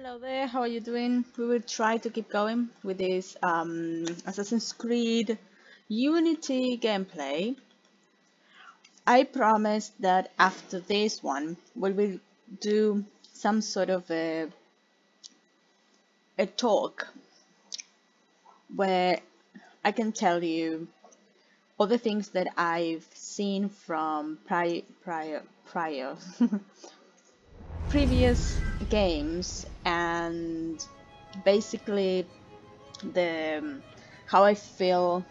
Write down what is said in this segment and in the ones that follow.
Hello there, how are you doing? We will try to keep going with this um, Assassin's Creed Unity gameplay. I promise that after this one we will do some sort of a, a talk where I can tell you all the things that I've seen from prior, prior, prior previous games and basically the how I feel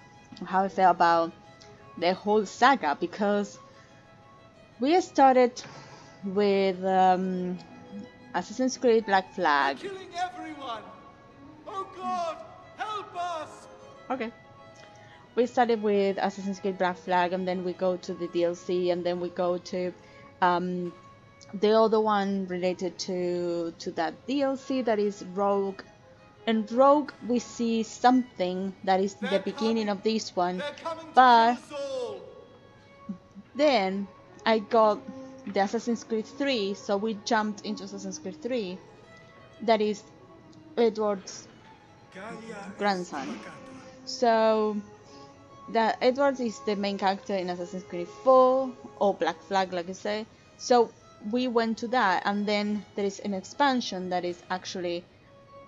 how I feel about the whole saga because we started with um, Assassin's Creed Black Flag. Killing everyone! Oh God, help us! Okay. We started with Assassin's Creed Black Flag and then we go to the DLC and then we go to um, the other one related to to that DLC that is Rogue. And Rogue we see something that is the They're beginning coming. of this one. They're coming to But kill us all! then I got the Assassin's Creed 3, so we jumped into Assassin's Creed 3. That is Edward's grandson. So that Edward is the main character in Assassin's Creed 4 or Black Flag, like I say. So we went to that, and then there is an expansion that is actually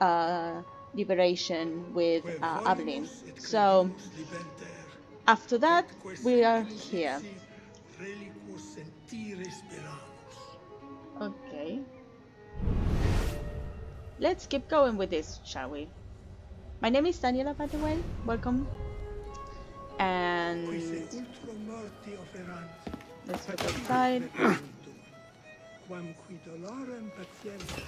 uh, Liberation with uh. So after that, we are here. Okay. Let's keep going with this, shall we? My name is Daniela, by the way. Welcome. And let's go outside. Quam qui dolorem patientia.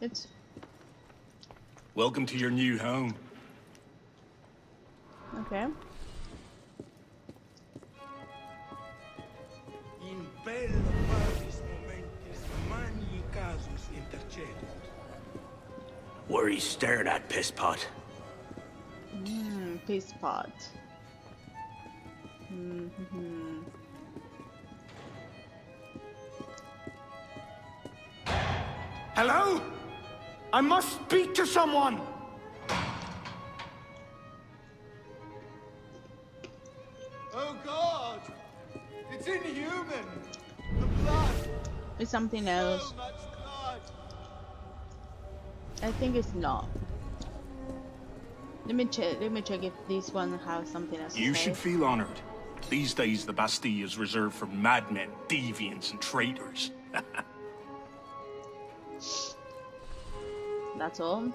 It's Welcome to your new home. okay. In bello pavis momentis mani casus intercedunt. What are you staring at, piss pot? Hmm, peace pot. Mm-hmm. Hello? I must speak to someone! Oh God! It's inhuman! The blood! It's something else. So much blood! I think it's not. Let me check. Let me check if this one has something else. to You say. should feel honored. These days, the Bastille is reserved for madmen, deviants, and traitors. That's all.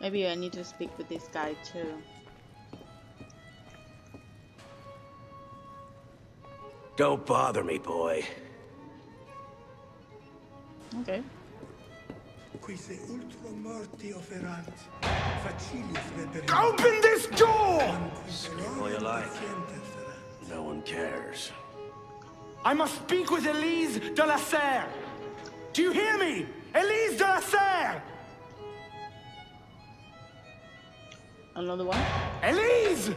Maybe I need to speak with this guy too. Don't bother me, boy. Okay. Qui se ultro morti offerant, facilis reperint. Open this door! Quam qui all you dolorem like. No one cares. I must speak with Elise de la Serre! Do you hear me? Elise de la Serre! Another one. Elise!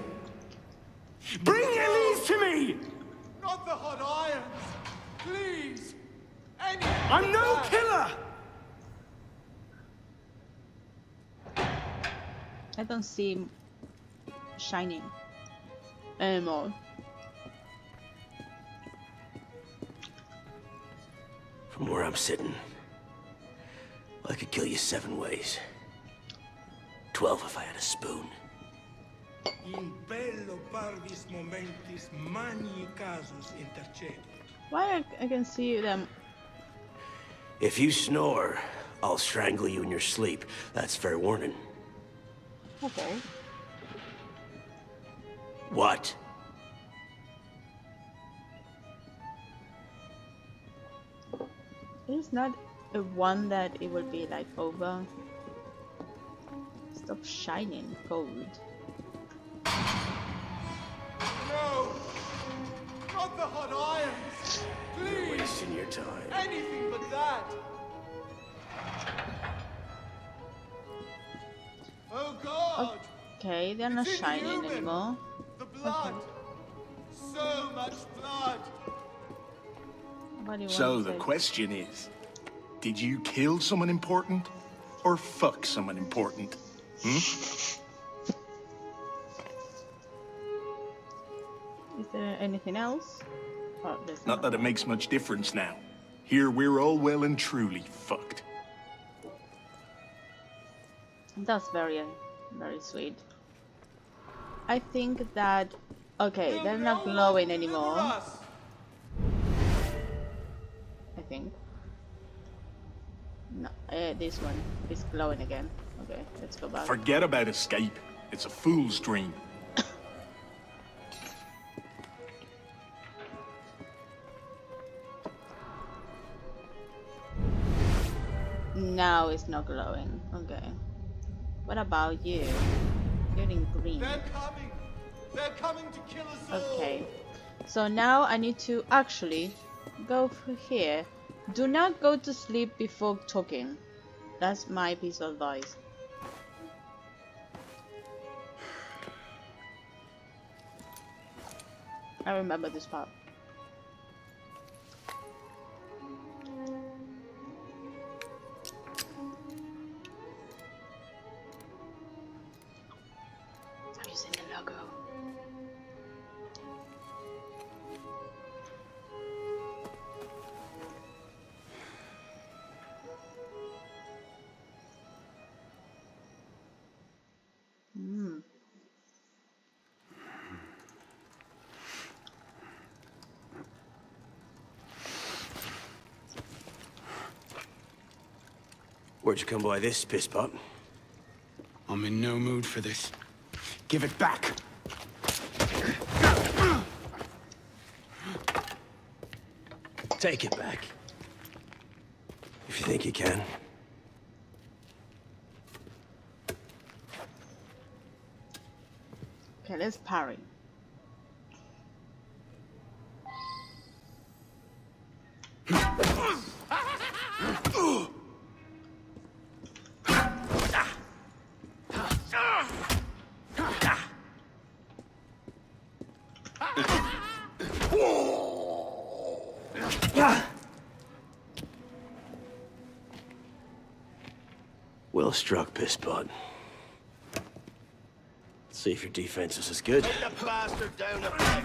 Bring Elise to me! Not the hot irons! Please! I'm no killer! I don't see him shining anymore. From where I'm sitting, I could kill you seven ways. Twelve if I had a spoon. In bello parvis momentis mani casus. Why I, I can see them? If you snore, I'll strangle you in your sleep. That's fair warning. Okay. What? It's not a one that it will be like over. Stop shining, cold. No! Not the hot irons! You're Please! wasting your time. Anything but that! Okay, they're not It's shining inhuman. anymore. The blood! So much blood! What do you So the question is, did you kill someone important? Or fuck someone important? Hmm? Is there anything else? Oh, there's Not that it makes much difference now. Here we're all well and truly fucked. That's very, uh, very sweet. I think that... Okay, they're not glowing anymore. I think. No, uh, this one is glowing again. Okay, let's go back. Forget about escape. It's a fool's dream. Now it's not glowing. Okay. What about you? You're in green. They're coming! They're coming to kill us all! Okay. So now I need to actually go for here. Do not go to sleep before talking. That's my piece of advice. I remember this part. Where'd you come by this, piss pot? I'm in no mood for this. Give it back. Take it back. If you think you can. Okay, let's parry. Well struck, piss pot. Let's see if your defense is as good. Get the bastard down the pipe!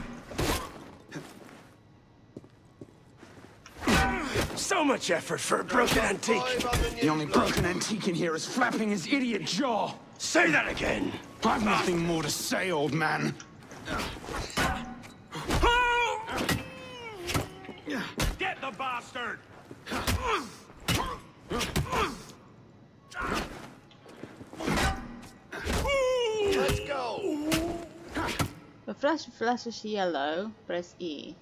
So much effort for a broken antique. The The only broken antique in here is flapping his idiot jaw. Say that again. I've nothing more to say, old man. Flash flashes yellow, press E.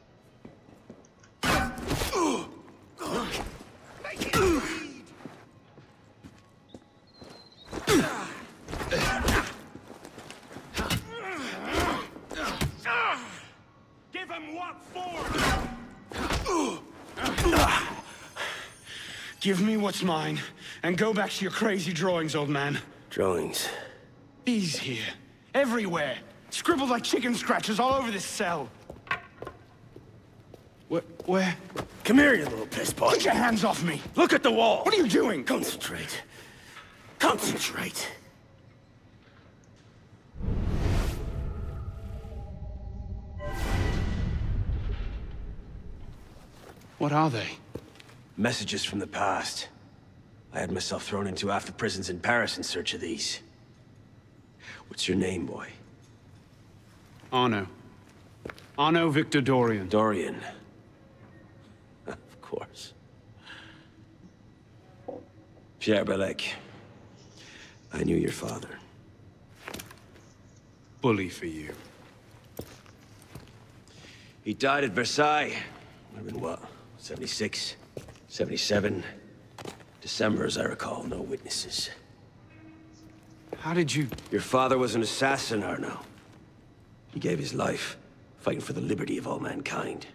Make it bleed! Give him what for? Give me what's mine, and go back to your crazy drawings, old man. Drawings. These here. Everywhere. Scribbled like chicken scratches all over this cell. Where? Where? Come here, you little piss pot. Get your hands off me! Look at the wall. What are you doing? Concentrate. Concentrate. What are they? Messages from the past. I had myself thrown into half the prisons in Paris in search of these. What's your name, boy? Arno. Arno Victor Dorian. Dorian. of course. Pierre Bellec. I knew your father. Bully for you. He died at Versailles. Have been what? 76? 77? December, as I recall, no witnesses. How did you... Your father was an assassin, Arno. He gave his life, fighting for the liberty of all mankind.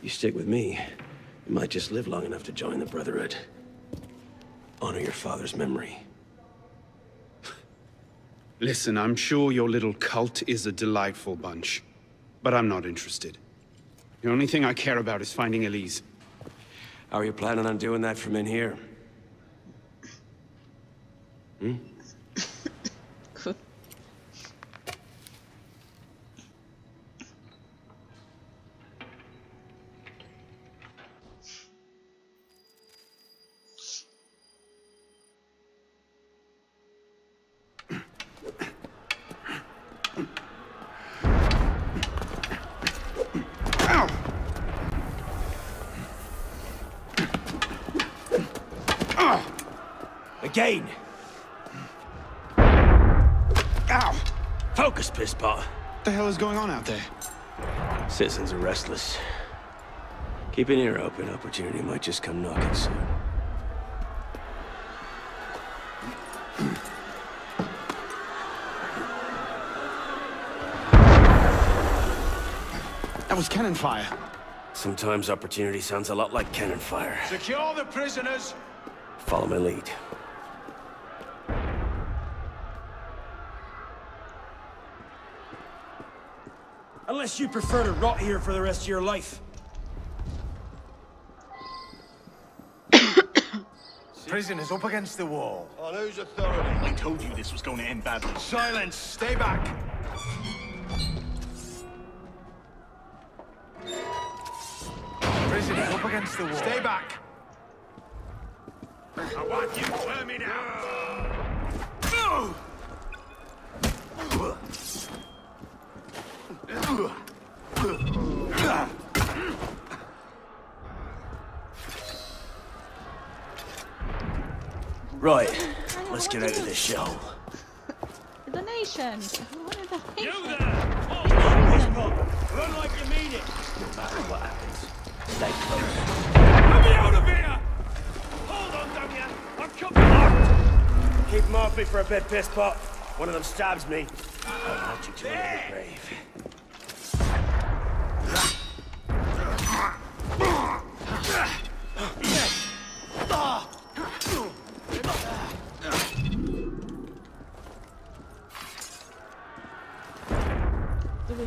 You stick with me, you might just live long enough to join the Brotherhood. Honor your father's memory. Listen, I'm sure your little cult is a delightful bunch, but I'm not interested. The only thing I care about is finding Elise. How are you planning on doing that from in here? Hmm? Again! Ow! Focus, pisspot. What the hell is going on out there? Citizens are restless. Keep an ear open. Opportunity might just come knocking soon. That was cannon fire. Sometimes opportunity sounds a lot like cannon fire. Secure the prisoners. Follow my lead. Unless you prefer to rot here for the rest of your life. Prisoners up against the wall. Oh, On whose authority? I told you this was going to end badly. Silence. Stay back. Prisoners up against the wall. Stay back. Get out of oh, this shell. A donation. I want a donation. Run like you mean it. No matter what happens, stay close. Let me out of here! Hold on, down here. I'm coming. Keep them off me for a bit, piss pot. One of them stabs me. I'll let you to another grave. Do we ah.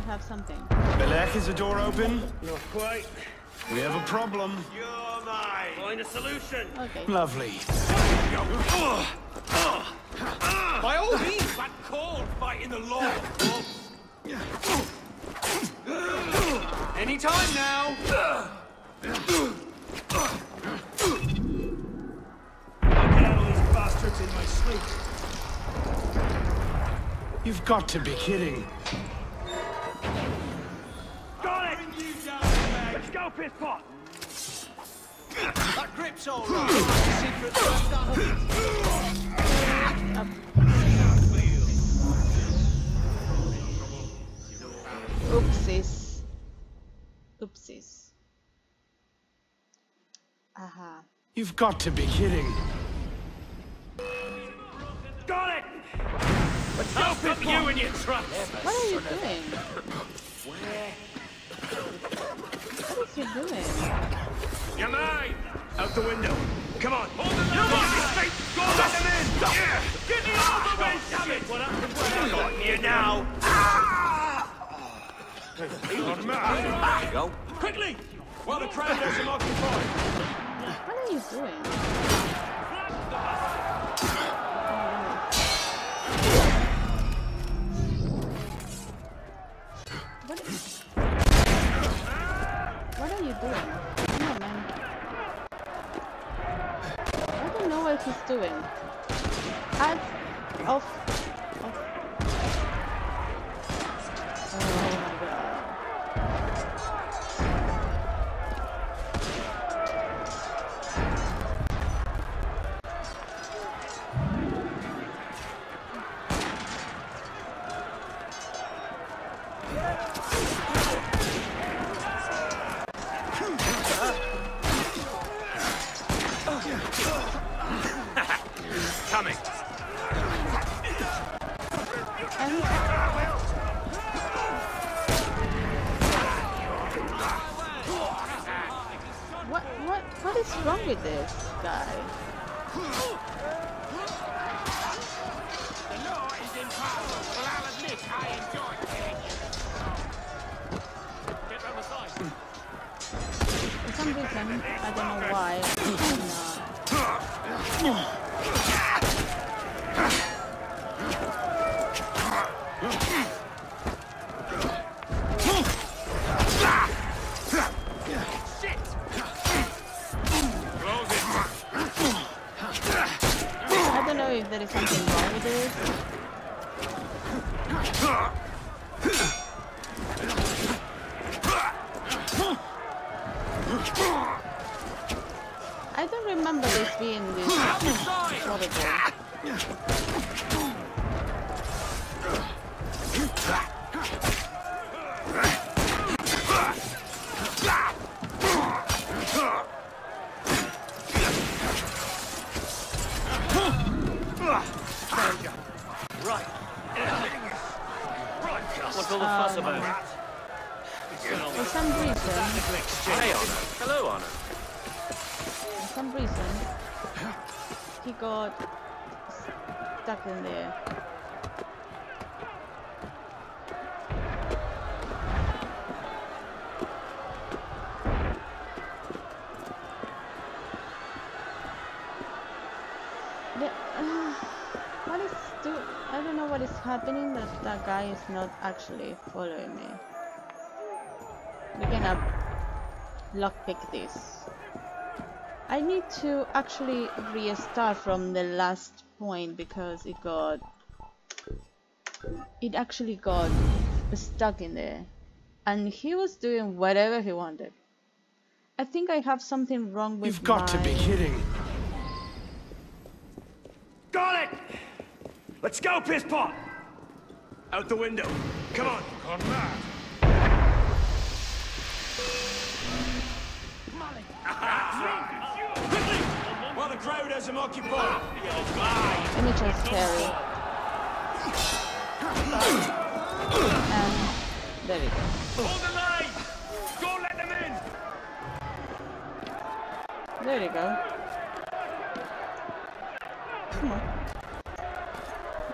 Have something? Bellec, is the door open? Not quite. We have a problem. You're mine. Find a solution. Okay. Lovely. By all means, that called fighting the law. Anytime now. I'll get out of these bastards in my sleep. You've got to be kidding. Got! Let's go, pisspot. That grip's all right. Secret left out. Oopsies. Oopsies. Aha. You've got to be kidding. Got it! Let's go, pisspot. you and your trucks. What are you doing? What is you doing? You're mine. Out the window. Come on. Hold them you want this face? Go let them in. Yeah. Get the other way, damn it. What happened? What got you now? Ah! There you go. Quickly! While the crowd does some occupied. What are you doing? You doing? Come on, man. I don't know what he's doing. Add off. I don't know why. Right. Right. What's all the fuss um, about? For some reason, Hey, Honor. Hello, Honor. for some reason, he got stuck in there. The, uh, what is do? I don't know what is happening. That that guy is not actually following me. We're gonna lockpick this. I need to actually restart from the last point because it got it actually got stuck in there and he was doing whatever he wanted. I think I have something wrong with You've got to be kidding. Got it! Let's go, piss pot! Out the window. Come on. Gone mad. Quickly! While the crowd has him occupied. Let me just carry. And there we go. Hold the line! Don't let them in! There we go. Come on.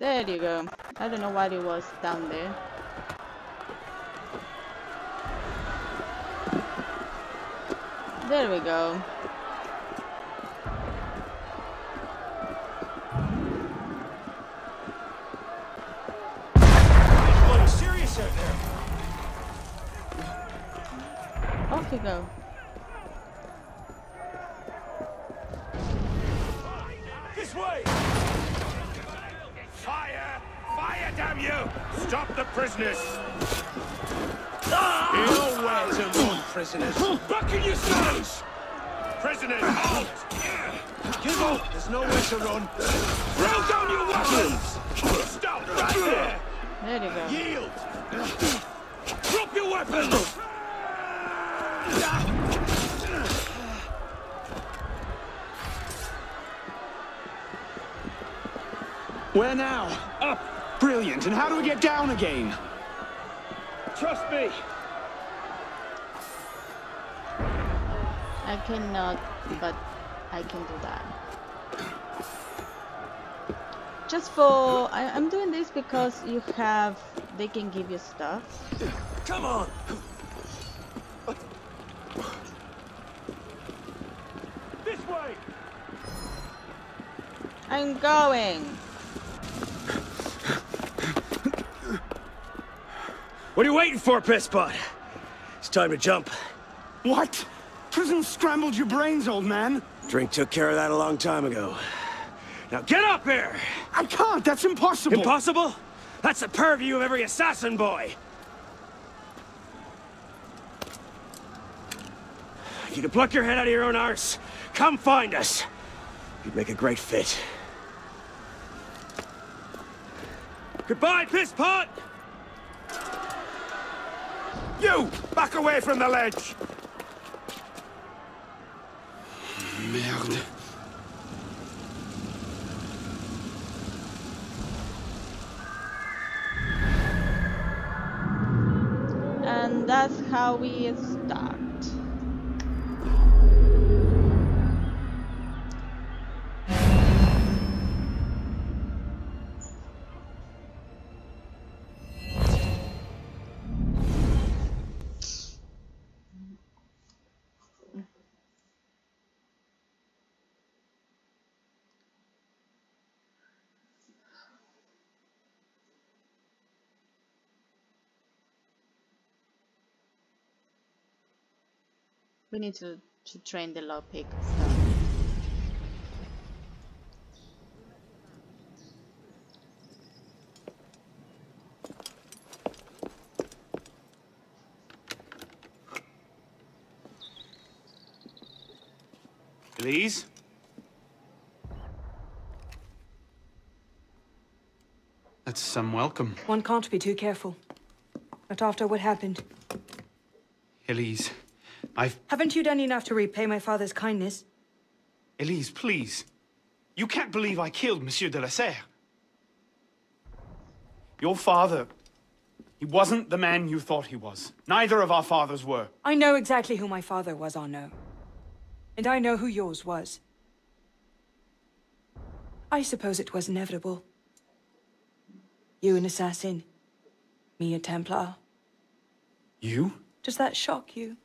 There you go. I don't know why it was down there. There we go. Bloody serious out there. Off you go. This way! Fire! Fire, damn you! Stop the prisoners! Ah! Nowhere to run, prisoners! Back in your cells! Prisoners, halt! Give up! There's nowhere to run. Throw down your weapons! Stop right there! There you go. Yield! Drop your weapons! Where now? Up! Brilliant. And how do we get down again? Trust me! I cannot, but I can do that. Just for, I, I'm doing this because you have, they can give you stuff. Come on! This way! I'm going. What are you waiting for, pisspot? It's time to jump. What? Prison scrambled your brains, old man. Drink took care of that a long time ago. Now get up here! I can't. That's impossible. Impossible? That's the purview of every assassin boy. If you can pluck your head out of your own arse, come find us. You'd make a great fit. Goodbye, pisspot! You! Back away from the ledge! Merde. And that's how we start. We need to, to train the lockpick stuff. Elise? That's some welcome. One can't be too careful. Not after what happened. Elise, I've... Haven't you done enough to repay my father's kindness? Elise, please. You can't believe I killed Monsieur de la Serre. Your father... He wasn't the man you thought he was. Neither of our fathers were. I know exactly who my father was, Arno. And I know who yours was. I suppose it was inevitable. You an assassin. Me a Templar. You? Does that shock you?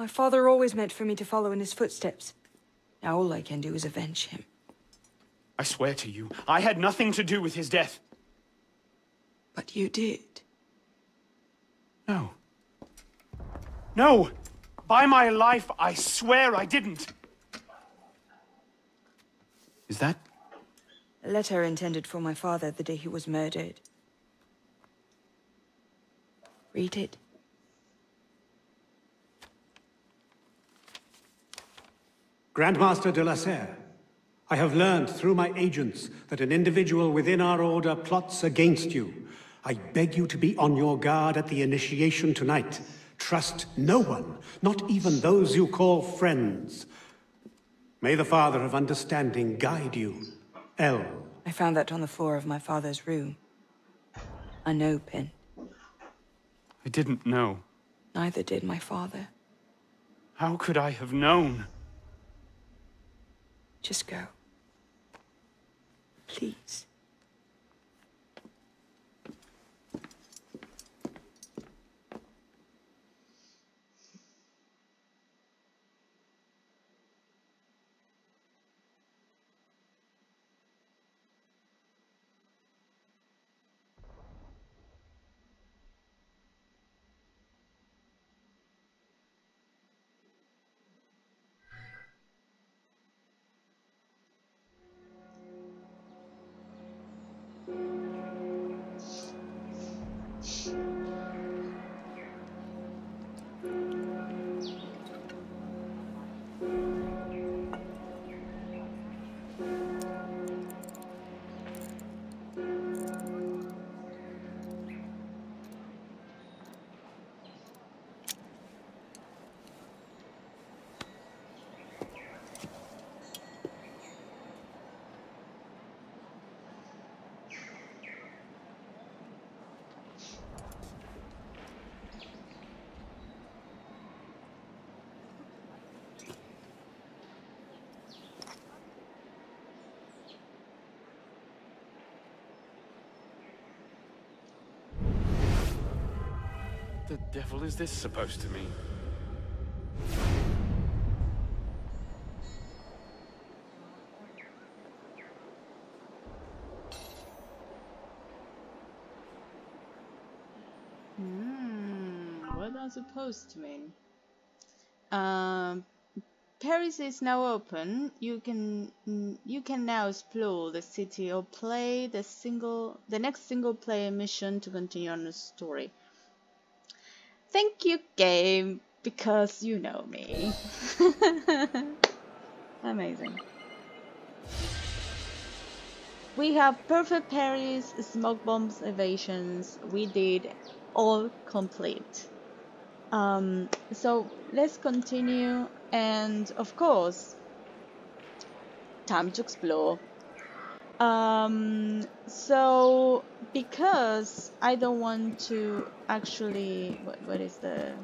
My father always meant for me to follow in his footsteps. Now all I can do is avenge him. I swear to you, I had nothing to do with his death. But you did. No. No! By my life, I swear I didn't. Is that... A letter intended for my father the day he was murdered. Read it. Grandmaster de la Serre, I have learned through my agents that an individual within our order plots against you. I beg you to be on your guard at the initiation tonight. Trust no one, not even those you call friends. May the Father of Understanding guide you. L. I found that on the floor of my father's room. Unopened. I didn't know. Neither did my father. How could I have known? Just go. Please. The devil is this supposed to mean? Hmm, what are supposed to mean? Um, Paris is now open. You can you can now explore the city or play the single the next single player mission to continue on the story. Thank you, game, because you know me. Amazing. We have perfect parries, smoke bombs, evasions. We did all complete. Um, so let's continue, and of course, time to explore. Um, so because I don't want to actually, what, what is the?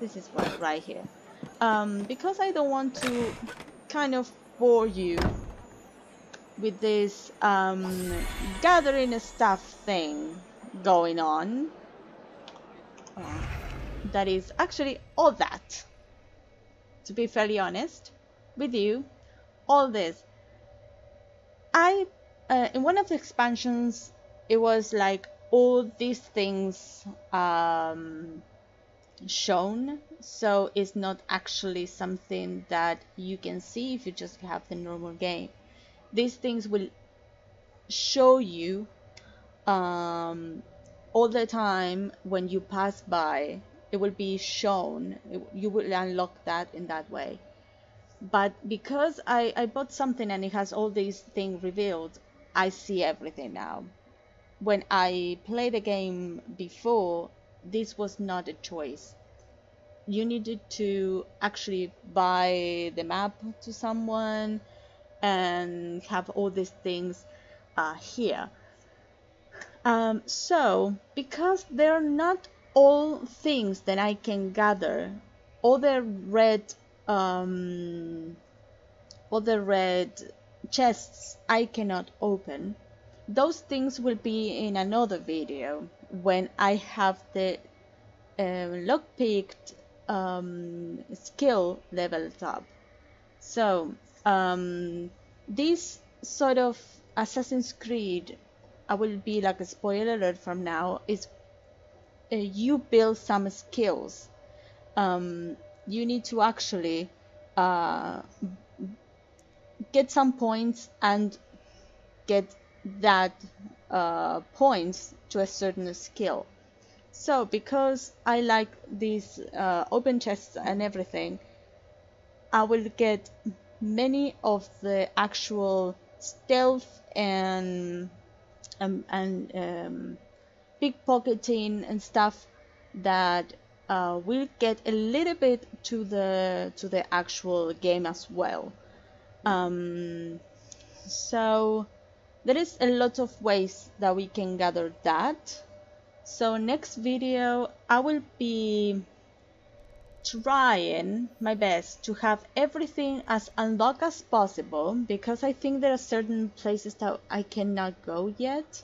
This is right, right here. Um, because I don't want to kind of bore you with this um, gathering stuff thing going on. That is actually all that. To be fairly honest with you, all this. I, uh, in one of the expansions, it was like all these things um, shown. So it's not actually something that you can see if you just have the normal game. These things will show you um, all the time when you pass by. It will be shown. It, you will unlock that in that way but because I, I bought something and it has all these things revealed I see everything now. When I played the game before this was not a choice. You needed to actually buy the map to someone and have all these things uh, here. Um, so because they're not all things that I can gather all the red um, all the red chests I cannot open. Those things will be in another video when I have the uh, lockpicked um, skill leveled up so um, this sort of Assassin's Creed I will be like a spoiler alert from now is uh, you build some skills. Um, you need to actually uh, get some points and get that uh, points to a certain skill. So because I like these uh, open chests and everything I will get many of the actual stealth and um, and um, pickpocketing and stuff that uh, will get a little bit to the to the actual game as well. Um, so there is a lot of ways that we can gather that. So next video I will be trying my best to have everything as unlocked as possible because I think there are certain places that I cannot go yet.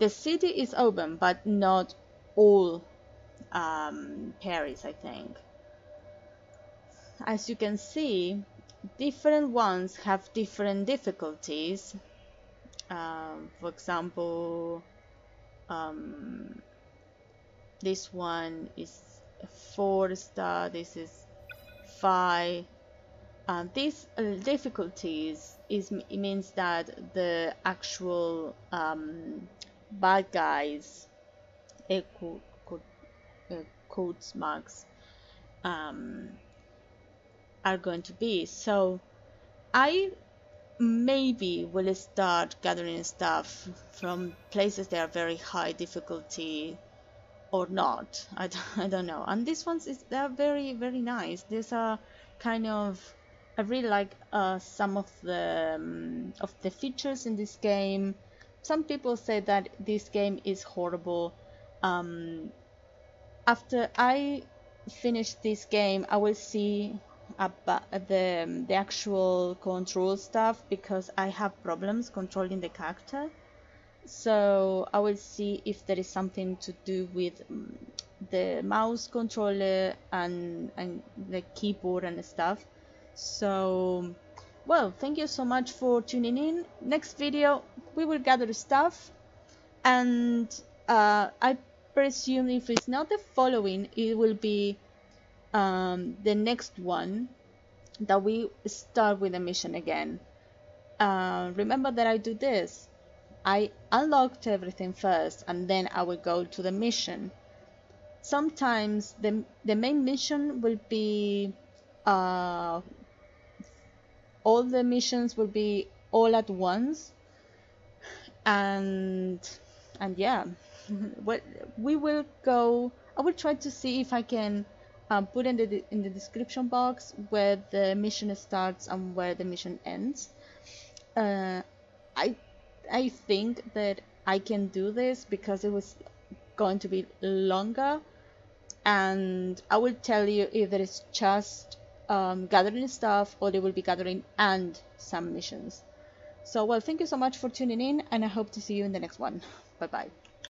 The city is open but not all um, Paris I think. As you can see different ones have different difficulties. Um, for example um, this one is four star this is five um, these uh, difficulties is means that the actual um, bad guys codes marks um, are going to be. So I maybe will start gathering stuff from places that are very high difficulty or not. I don't, I don't know. And these ones is they're very very nice. These are kind of I really like uh, some of the um, of the features in this game. Some people say that this game is horrible. Um, after I finish this game I will see about the, um, the actual control stuff because I have problems controlling the character. So I will see if there is something to do with um, the mouse controller and, and the keyboard and stuff. So well thank you so much for tuning in. Next video we will gather stuff and uh, I presume if it's not the following it will be um, the next one that we start with a mission again. Uh, remember that I do this. I unlocked everything first and then I will go to the mission. Sometimes the, the main mission will be uh, all the missions will be all at once. And and yeah what we will go I will try to see if I can um, put in the in the description box where the mission starts and where the mission ends uh, I I think that I can do this because it was going to be longer and I will tell you if there is just um, gathering stuff or they will be gathering and some missions. So well thank you so much for tuning in and I hope to see you in the next one. Bye bye.